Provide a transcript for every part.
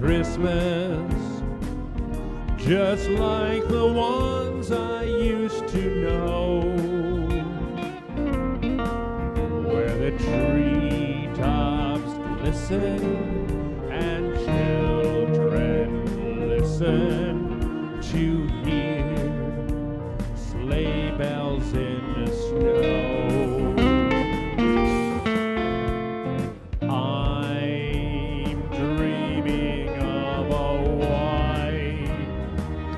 Christmas, just like the ones I used to know, where the treetops glisten and children listen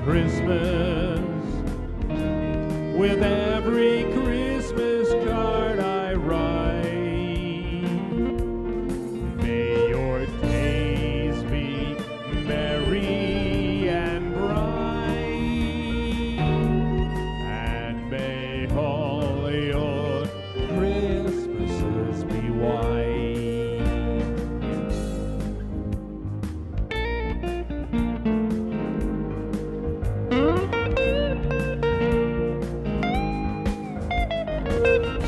Christmas with Bye.